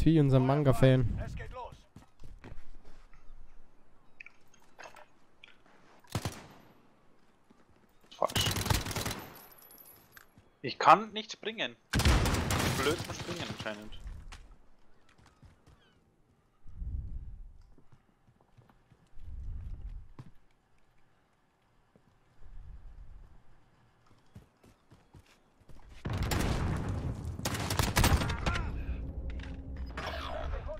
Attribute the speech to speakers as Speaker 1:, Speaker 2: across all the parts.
Speaker 1: Twi, unserem Manga-Fan.
Speaker 2: Ich kann nicht springen. Blöd Springen anscheinend.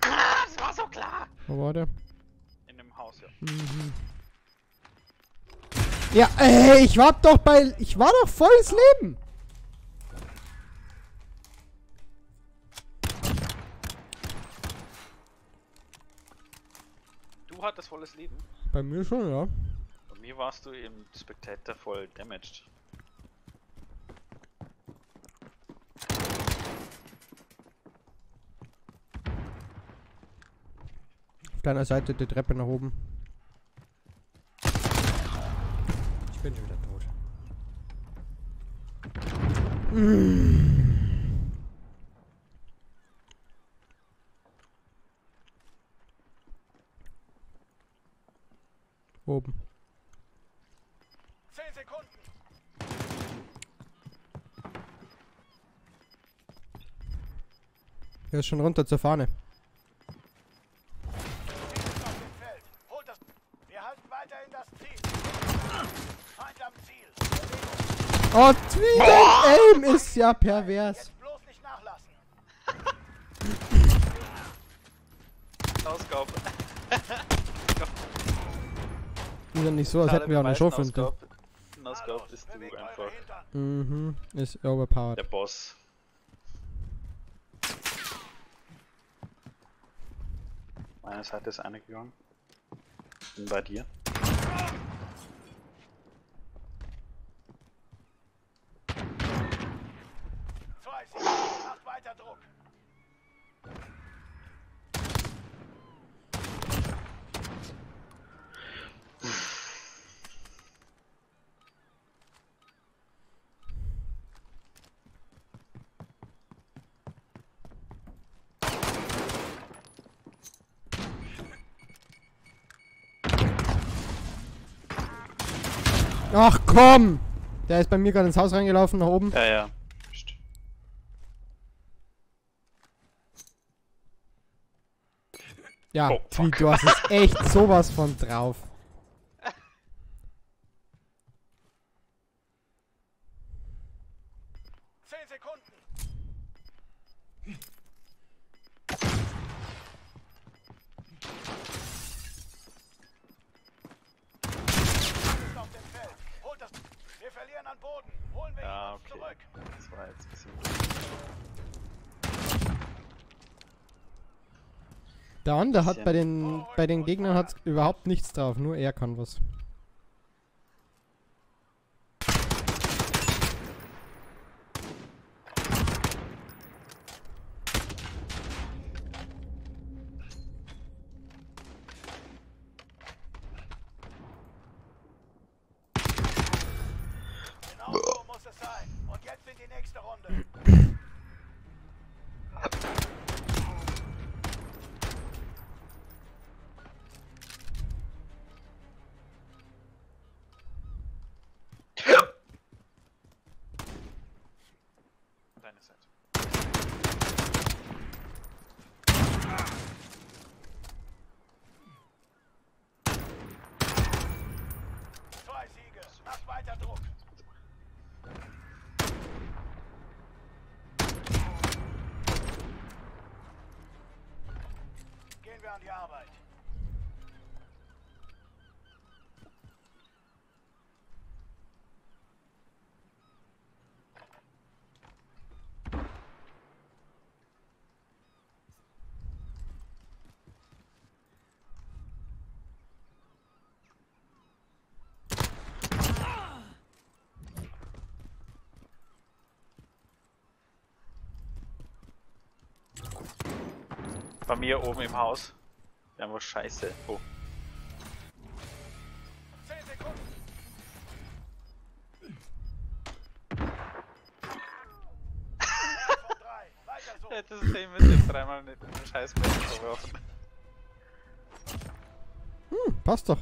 Speaker 2: Das war so klar!
Speaker 1: Wo war der?
Speaker 2: In dem Haus, ja.
Speaker 1: Mhm. Ja, ey, ich war doch bei. Ich war doch volles Leben.
Speaker 2: Du hattest volles Leben.
Speaker 1: Bei mir schon, ja.
Speaker 2: Bei mir warst du im Spectator voll damaged.
Speaker 1: Auf deiner Seite die Treppe nach oben. Ich bin schon wieder tot. Oben.
Speaker 3: Zehn Sekunden.
Speaker 1: Er ist schon runter zur Fahne.
Speaker 3: Ist auf dem Feld. Holt das. Wir halten weiterhin das Ziel. Feind am Ziel. Bewegung.
Speaker 1: Oh, Tweet Aim ist ja pervers.
Speaker 3: Jetzt bloß nicht nachlassen.
Speaker 2: Ausgabe.
Speaker 1: Ist ja nicht so, als hätten wir auch eine Schrotflinte.
Speaker 2: Ausgabe bist du einfach.
Speaker 1: Mhm, ist overpowered.
Speaker 2: der Boss. Meine Seite ist eine gegangen. Bin bei dir.
Speaker 3: Zwei Siege. Macht weiter Druck.
Speaker 1: Ach komm! Der ist bei mir gerade ins Haus reingelaufen, nach oben.
Speaker 2: Ja, ja.
Speaker 1: Ja,
Speaker 2: Oh,
Speaker 1: Tweet, du hast es echt sowas von drauf.
Speaker 3: Zehn Sekunden. Wir verlieren an Boden. Holen wir
Speaker 2: Ja,
Speaker 3: ihn
Speaker 2: okay.
Speaker 3: zurück.
Speaker 2: Das war jetzt ein bisschen.
Speaker 1: Der andere hat bei den bei den Gegnern hat überhaupt nichts drauf, nur er kann was.
Speaker 3: Genau so muss es sein. Und jetzt in die nächste Runde.
Speaker 2: Deine Seite.
Speaker 3: Zwei Siege. Macht weiter Druck. Wir an die Arbeit.
Speaker 2: Bei mir oben im Haus. Der war scheiße. Oh. Hättest du ihn mit dem dreimal nicht in den scheiß verworfen.
Speaker 1: Hm, passt doch.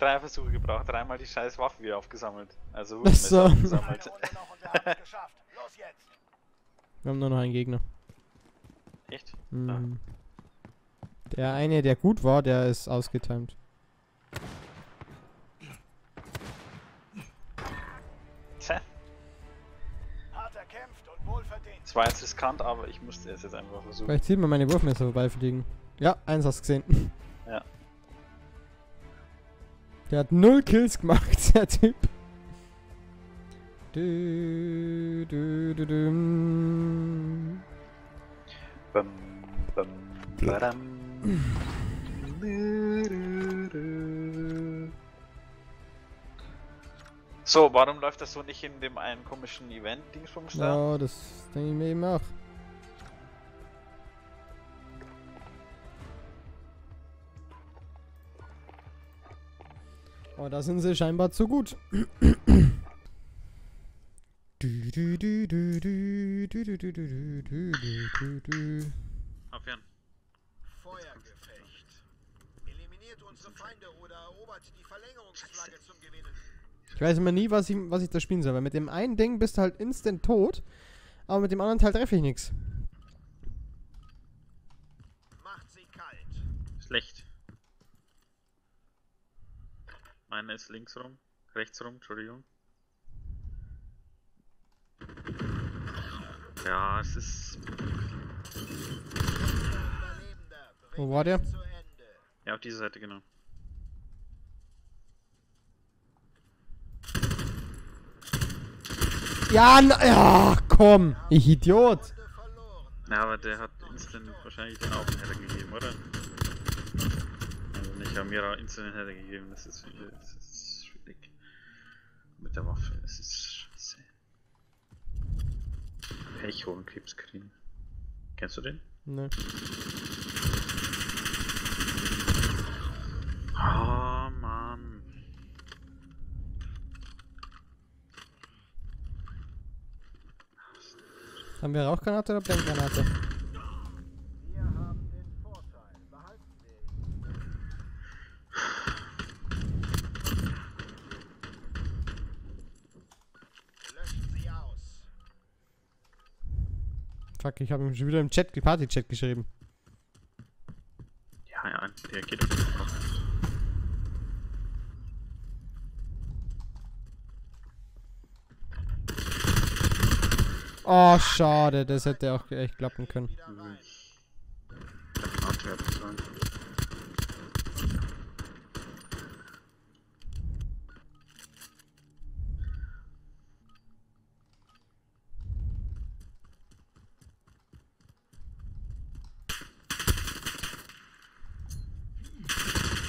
Speaker 2: Drei Versuche gebraucht, dreimal die scheiß Waffe wieder aufgesammelt. Also
Speaker 1: so.
Speaker 2: aufgesammelt.
Speaker 3: wir haben
Speaker 1: nur noch einen Gegner.
Speaker 2: Echt?
Speaker 1: Hm. Ja. Der eine, der gut war, der ist ausgetimt.
Speaker 2: Tja,
Speaker 3: Hart erkämpft und wohlverdient.
Speaker 2: es war jetzt riskant, aber ich musste es jetzt einfach versuchen.
Speaker 1: Vielleicht sieht man meine Wurfmesser vorbeifliegen. Ja, eins hast gesehen.
Speaker 2: Ja.
Speaker 1: Der hat null Kills gemacht, der Typ. Du, du, du, dum.
Speaker 2: Bam, bam, badam. So, warum läuft das so nicht in dem einen komischen Event-Dingsbums da?
Speaker 1: Ja, das denke ich mir eben auch. Oh, da sind sie scheinbar zu gut.
Speaker 3: Feuergefecht. Eliminiert unsere Feinde oder erobert die Verlängerungsflagge zum Gewinnen.
Speaker 1: Ich weiß immer nie, was ich, was ich da spielen soll, weil mit dem einen Ding bist du halt instant tot, aber mit dem anderen Teil treffe ich nichts.
Speaker 3: Macht sie kalt.
Speaker 2: Schlecht. Meine ist links rum, rechts rum, Entschuldigung. Ja, es ist.
Speaker 1: Wo war der?
Speaker 2: Ja, auf dieser Seite, genau.
Speaker 1: Ja, na, ja, komm, ich Idiot.
Speaker 2: Ja, aber der hat instant wahrscheinlich den auch einen Header gegeben, oder? Also nicht, haben mir auch instant einen Header gegeben, das ist, das ist schwierig. Mit der Waffe, das ist scheiße. Pech holen, Clipscreen. Kennst du den?
Speaker 1: Ne.
Speaker 2: Oh Mann.
Speaker 1: Haben wir Rauchgranate oder Blendgranate?
Speaker 3: Wir haben den Vorteil. Behalten wir ihn. Löschen sie aus.
Speaker 1: Fuck, ich habe ihm schon wieder im Chat, Party-Chat geschrieben.
Speaker 2: Ja, ja, der geht auf
Speaker 1: Oh, schade, das hätte auch echt klappen können.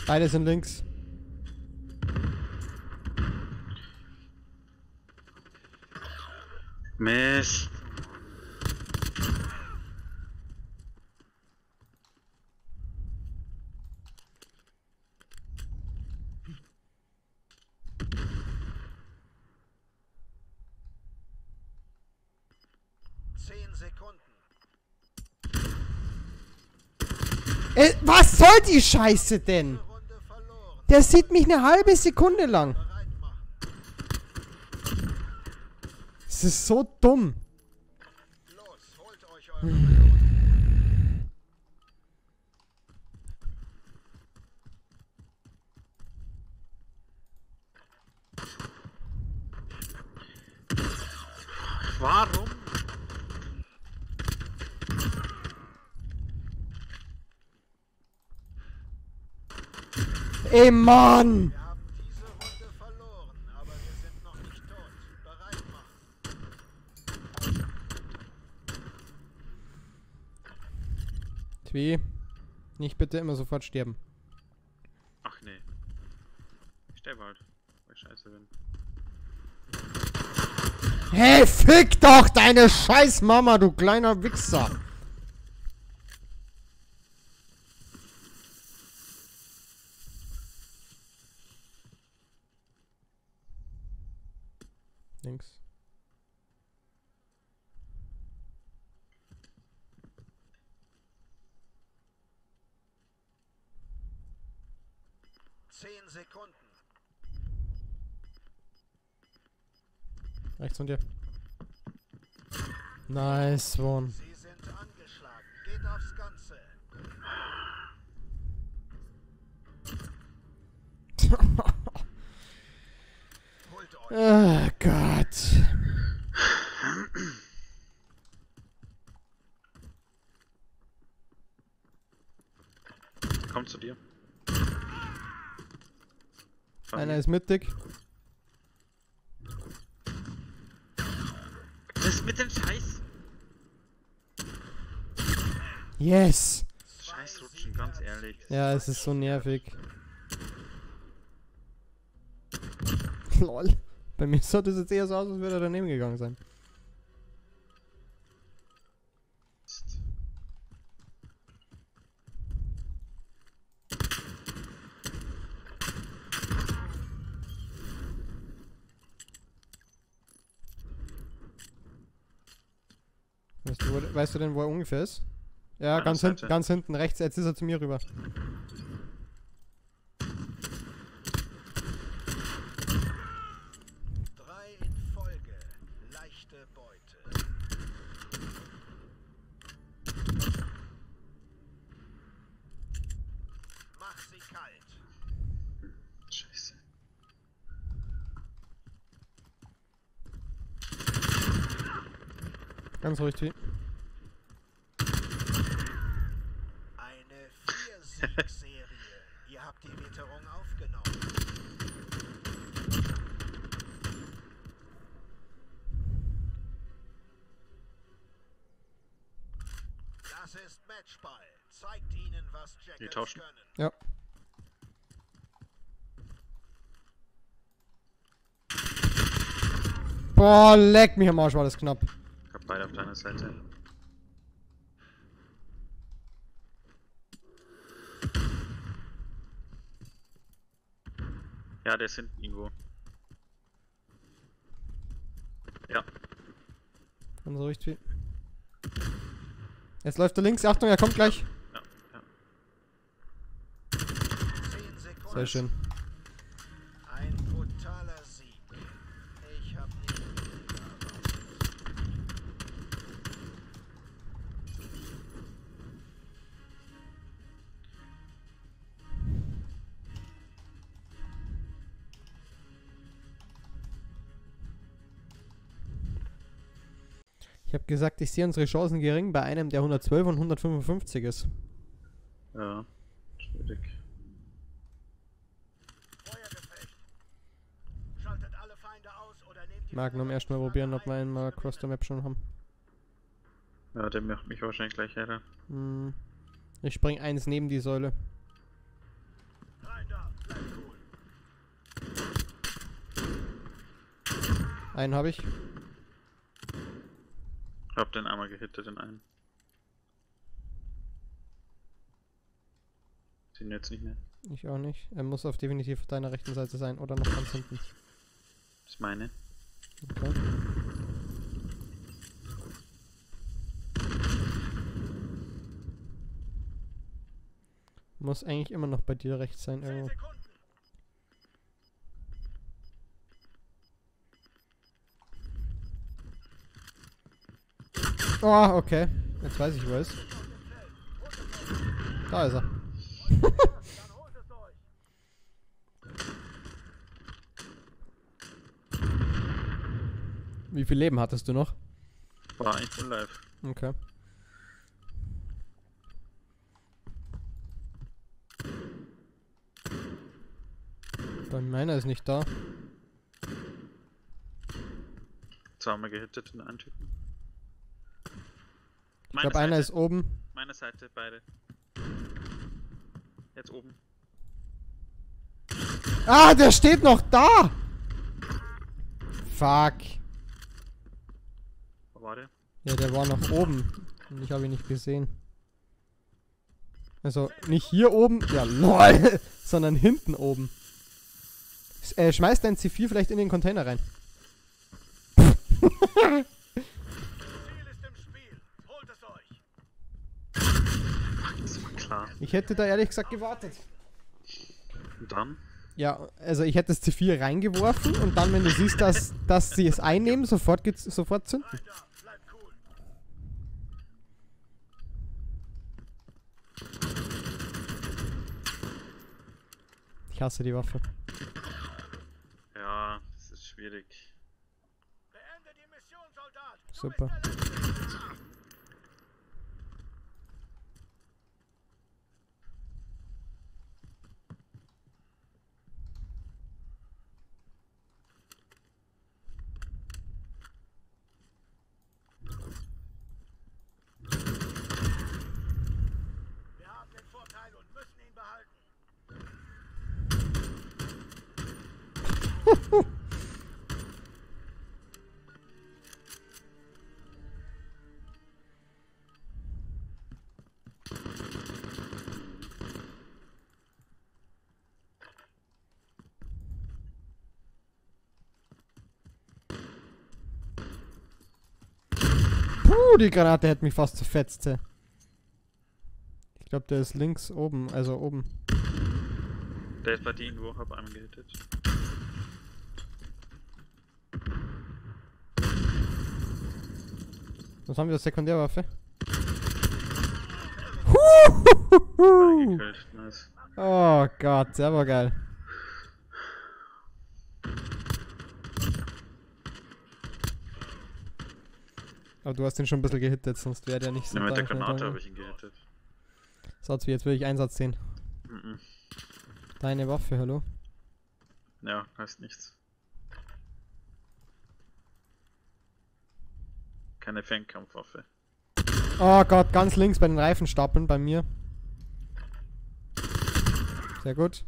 Speaker 1: Beide sind links.
Speaker 2: Mist.
Speaker 3: Zehn Sekunden.
Speaker 1: Äh, was soll die Scheiße denn? Der sieht mich eine halbe Sekunde lang. Das ist so dumm.
Speaker 3: Los, holt euch eure.
Speaker 2: Warum?
Speaker 1: Ey, Mann!
Speaker 3: Wir haben diese Runde verloren, aber wir sind noch nicht tot. Bereit machen.
Speaker 1: Twi, nicht bitte immer sofort sterben.
Speaker 2: Ach nee. Ich sterbe halt, weil ich scheiße bin.
Speaker 1: Hey, fick doch deine scheiß Mama, du kleiner Wichser! Links.
Speaker 3: Zehn Sekunden.
Speaker 1: Rechts von dir. Nice one.
Speaker 3: Sie sind angeschlagen. Geht aufs Ganze. Holt euch.
Speaker 1: oh Gott.
Speaker 2: Komm zu dir.
Speaker 1: Einer ist mittig.
Speaker 2: Das mit den Scheiß.
Speaker 1: Yes.
Speaker 2: Scheißrutschen, ganz ehrlich.
Speaker 1: Ja, es ist so nervig. Lol. Bei mir sah das jetzt eher so aus, als würde er daneben gegangen sein. Weißt du, wo, weißt du denn, wo er ungefähr ist? Ja, ganz hinten,
Speaker 2: Seite.
Speaker 1: ganz hinten, rechts, jetzt ist er zu mir rüber.
Speaker 3: Drei in Folge. Leichte Beute. Mach sie kalt.
Speaker 2: Scheiße.
Speaker 1: Ganz ruhig, wie.
Speaker 3: Eine Vier-Sieg-Serie. Ihr habt die Witterung aufgenommen. Das ist Matchball. Zeigt Jackals
Speaker 2: tauschen.
Speaker 1: Ja. Boah, leck mich am Arsch, war das knapp.
Speaker 2: Ich hab beide auf deiner Seite. Ja, der ist hinten irgendwo. Ja,
Speaker 1: Ganz ruhig, wie. Jetzt läuft er links, Achtung, er kommt gleich.
Speaker 2: ja, ja.
Speaker 3: Zehn Sekunden.
Speaker 1: Sehr schön.
Speaker 3: Ein brutaler Sieg. Ich hab nicht.
Speaker 1: Ich habe gesagt, ich sehe unsere Chancen gering bei einem, der 112 und 155 ist.
Speaker 2: Ja, schwierig.
Speaker 3: Feuergefecht. Schaltet alle Feinde aus oder nehmt die
Speaker 1: Magnum erstmal probieren, ob wir einen mal across the map schon haben.
Speaker 2: Ja, der macht mich wahrscheinlich gleich her.
Speaker 1: Hm. Ich spring eins neben die Säule. Einen habe ich.
Speaker 2: Hab den einmal gehittet, den einen. Den jetzt nicht mehr.
Speaker 1: Ich auch nicht. Er muss auf definitiv auf deiner rechten Seite sein oder noch ganz hinten.
Speaker 2: Das ist meine.
Speaker 1: Okay. Muss eigentlich immer noch bei dir rechts sein irgendwo. Oh, okay. Jetzt weiß ich, wo er ist. Da ist er.
Speaker 3: Dann holt es euch.
Speaker 1: Wie viel Leben hattest du noch?
Speaker 2: War eigentlich full live.
Speaker 1: Okay. Bei meiner ist nicht da.
Speaker 2: Zweimal gehittet, den einen Typen.
Speaker 1: Ich glaube, einer ist oben.
Speaker 2: Meine Seite, beide. Jetzt oben.
Speaker 1: Ah, der steht noch da! Fuck.
Speaker 2: Wo war der?
Speaker 1: Ja, der war noch oben. Und ich habe ihn nicht gesehen. Also, nicht hier oben, ja lol, sondern hinten oben. S äh, schmeiß dein C4 vielleicht in den Container rein. Ich hätte da ehrlich gesagt gewartet.
Speaker 2: Und dann?
Speaker 1: Ja, also ich hätte das C4 reingeworfen und dann, wenn du siehst, dass, dass sie es einnehmen, sofort sofort zünden. Ich hasse die Waffe.
Speaker 2: Ja, das ist schwierig.
Speaker 3: Beende die Mission, Soldat. Du
Speaker 1: Super.
Speaker 3: bist der Letzte. Wir haben den Vorteil und müssen ihn behalten.
Speaker 1: Puh, die Granate hätte mich fast zerfetzt. Ich glaube, der ist links oben, also oben.
Speaker 2: Der ist bei dir irgendwo, hab einmal gehittet.
Speaker 1: Was haben wir als Sekundärwaffe?
Speaker 2: Gekillt, nice.
Speaker 1: Oh Gott, der war geil. Aber du hast den schon ein bisschen gehittet, sonst wäre der nicht so
Speaker 2: Ja, mit der Granate habe ich ihn gehittet.
Speaker 1: So, jetzt will ich Einsatz sehen.
Speaker 2: Mhm.
Speaker 1: Deine Waffe, hallo?
Speaker 2: Ja, heißt nichts. Keine Fernkampfwaffe.
Speaker 1: Oh Gott, ganz links bei den Reifenstapeln bei mir. Sehr gut.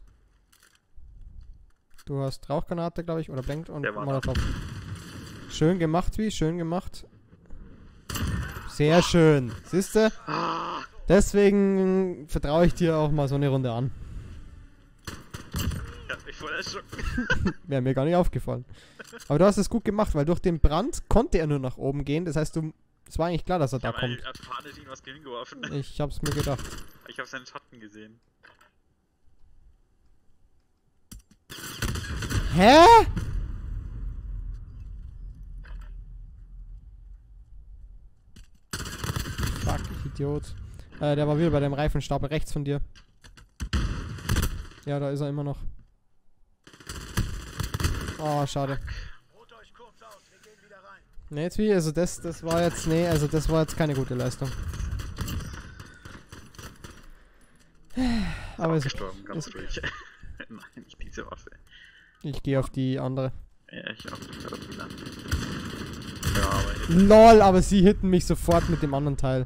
Speaker 1: Du hast Rauchgranate, glaube ich, oder Blenk und. Molotov. Schön gemacht, wie? Schön gemacht. Sehr schön. Siehste? Deswegen vertraue ich dir auch mal so eine Runde an.
Speaker 2: Ich wurde erschrocken.
Speaker 1: Wäre mir gar nicht aufgefallen. Aber du hast es gut gemacht, weil durch den Brand konnte er nur nach oben gehen. Das heißt, du, es war eigentlich klar, dass er
Speaker 2: Ich
Speaker 1: da
Speaker 2: hab
Speaker 1: kommt.
Speaker 2: panisch irgendwas hingeworfen.
Speaker 1: Ich hab's mir gedacht.
Speaker 2: Ich habe seinen Schatten gesehen.
Speaker 1: Hä? Fuck, ich Idiot. Äh, der war wieder bei dem Reifenstapel rechts von dir. Ja, da ist er immer noch. Oh, schade.
Speaker 3: Ruht euch kurz aus, wir gehen wieder rein.
Speaker 1: Ne, jetzt wie, also das, das war jetzt, nee, also das war jetzt keine gute Leistung. Aber es,
Speaker 2: gestorben, ganz ruhig. Nein, nicht diese Waffe.
Speaker 1: ich gehe auf die andere.
Speaker 2: Ja, ich auch. Ja, aber
Speaker 1: LOL, aber sie hitten mich sofort mit dem anderen Teil.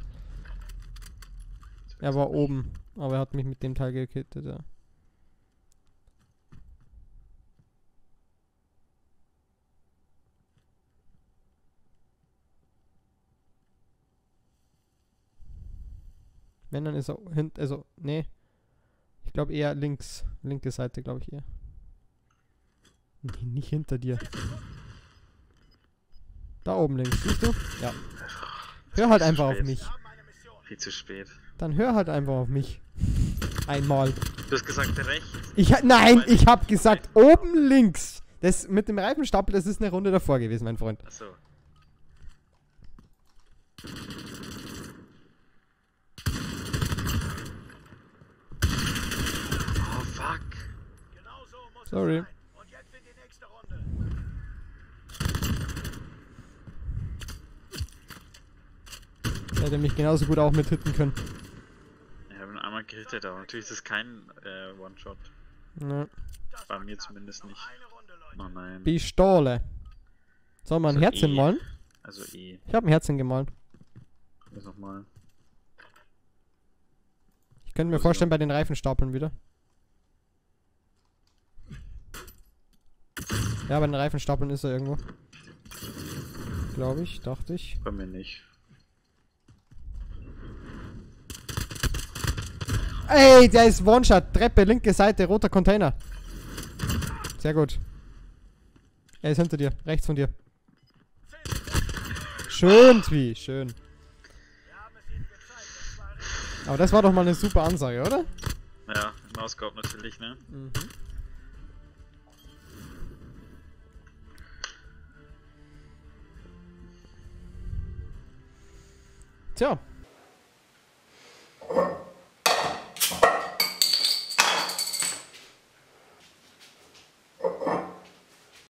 Speaker 1: Er war oben, aber er hat mich mit dem Teil gekittet, ja. Wenn, dann ist er hinten, also, nee. Ich glaube eher links, linke Seite, glaube ich eher. Nee, nicht hinter dir. Da oben links, siehst du? Ja. Hör halt einfach auf mich.
Speaker 2: Viel zu spät.
Speaker 1: Dann hör halt einfach auf mich. Einmal.
Speaker 2: Du hast gesagt rechts.
Speaker 1: Ich nein, ich hab gesagt oben links. Das mit dem Reifenstapel, das ist eine Runde davor gewesen, mein Freund.
Speaker 2: Achso. Oh fuck.
Speaker 3: Genau
Speaker 1: Sorry. Er hätte mich genauso gut auch mit hitten können.
Speaker 2: Einmal gehittet, aber natürlich ist es kein äh, One-Shot.
Speaker 3: Das
Speaker 2: Bei mir zumindest nicht. Oh nein.
Speaker 1: Pistole. Soll man ein
Speaker 2: Also
Speaker 1: Herzchen
Speaker 2: E.
Speaker 1: malen?
Speaker 2: Also E.
Speaker 1: Ich habe ein Herzchen gemalt.
Speaker 2: Das nochmal.
Speaker 1: Ich könnte mir
Speaker 2: Also-
Speaker 1: vorstellen, bei den Reifenstapeln wieder. Ja, bei den Reifenstapeln ist er irgendwo. Glaube ich, dachte ich.
Speaker 2: Bei mir nicht.
Speaker 1: Ey, der ist One-Shot. Treppe, linke Seite, roter Container. Sehr gut. Er ist hinter dir, rechts von dir. Schön, Twi, schön. Aber das war doch mal eine super Ansage, oder?
Speaker 2: Ja, Maus gehabt natürlich, ne?
Speaker 1: Mhm. Tja, Thank you.